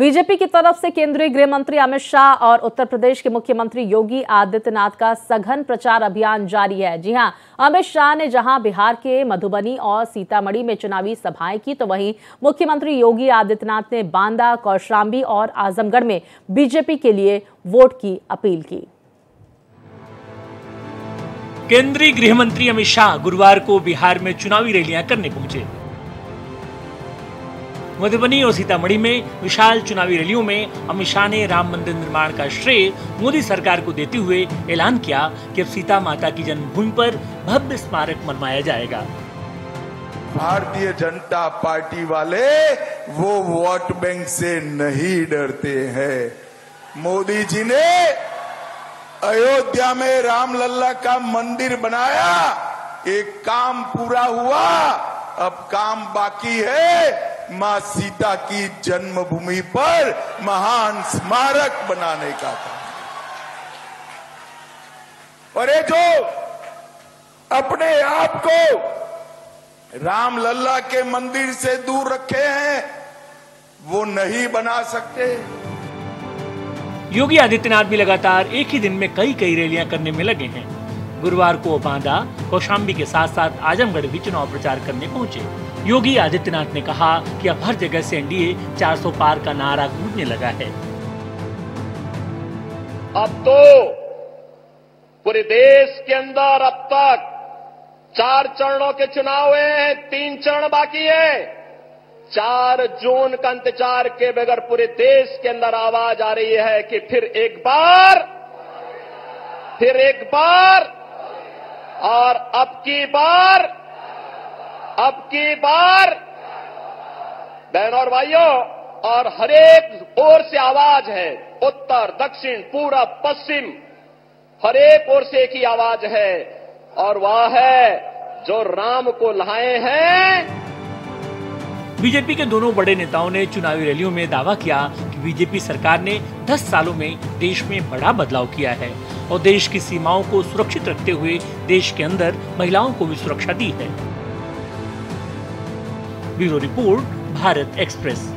BJP की तरफ़ से केंद्रीय गृह मंत्री अमित शाह और उत्तर प्रदेश के मुख्यमंत्री योगी आदित्यनाथ का सघन प्रचार अभियान जारी है। जी हाँ, अमित शाह ने जहाँ बिहार के मधुबनी और सीतामढ़ी में चुनावी सभाएँ की तो वहीं मुख्यमंत्री योगी आदित्यनाथ ने बांदा, कौशाम्बी और आजमगढ़ में बीजेपी के लिए वोट की अपील की। केंद्रीय गृह मंत्री अमित शाह गुरुवार को बिहार में चुनावी रैलियाँ करने पहुँचे। मधुबनी और सीतामढ़ी में विशाल चुनावी रैलियों में अमित शाह ने राम मंदिर निर्माण का श्रेय मोदी सरकार को देते हुए ऐलान किया कि अब सीता माता की जन्मभूमि पर भव्य स्मारक मनवाया जाएगा। भारतीय जनता पार्टी वाले वो वोट बैंक से नहीं डरते हैं। मोदी जी ने अयोध्या में राम लल्ला का मंदिर बनाया। एक काम पूरा हुआ, अब काम बाकी है। माँ सीता की जन्मभूमि पर महान स्मारक बनाने का था और ये जो अपने आप को राम लल्ला के मंदिर से दूर रखे हैं, वो नहीं बना सकते। योगी आदित्यनाथ भी लगातार एक ही दिन में कई कई रैलियाँ करने में लगे हैं। गुरुवार को बांदा कौशाम्बी के साथ साथ आजमगढ़ भी चुनाव प्रचार करने पहुँचे। योगी आदित्यनाथ ने कहा कि अब हर जगह से एनडीए 400 पार का नारा गूंजने लगा है। अब तो पूरे देश के अंदर अब तक चार चरणों के चुनाव हुए हैं, तीन चरण बाकी है। चार जून का इंतज़ार के बगैर पूरे देश के अंदर आवाज़ आ रही है कि फिर एक बार, फिर एक बार और अब की बार, अब की बार। बहनों और भाइयों, और हरेक ओर से आवाज़ है, उत्तर, दक्षिण, पूरब, पश्चिम। हरेक ओर से एक ही आवाज़ है, और वह है जो राम को लाए हैं। बीजेपी के दोनों बड़े नेताओं ने चुनावी रैलियों में दावा किया कि बीजेपी सरकार ने 10 सालों में देश में बड़ा बदलाव किया है और देश की सीमाओं को सुरक्षित रखते हुए देश के अंदर महिलाओं को भी सुरक्षा दी है। Bureau report, Bharat express.